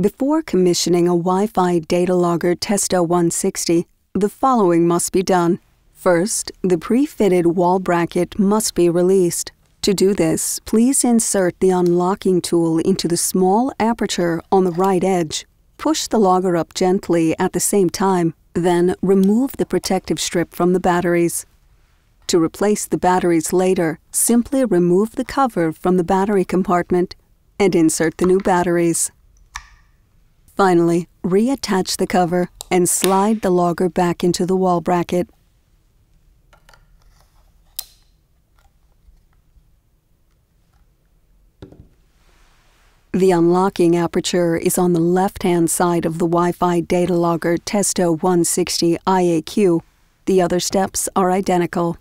Before commissioning a Wi-Fi data logger Testo 160, the following must be done. First, the pre-fitted wall bracket must be released. To do this, please insert the unlocking tool into the small aperture on the right edge. Push the logger up gently at the same time, then remove the protective strip from the batteries. To replace the batteries later, simply remove the cover from the battery compartment and insert the new batteries. Finally, reattach the cover and slide the logger back into the wall bracket. The unlocking aperture is on the left-hand side of the Wi-Fi data logger Testo 160 IAQ. The other steps are identical.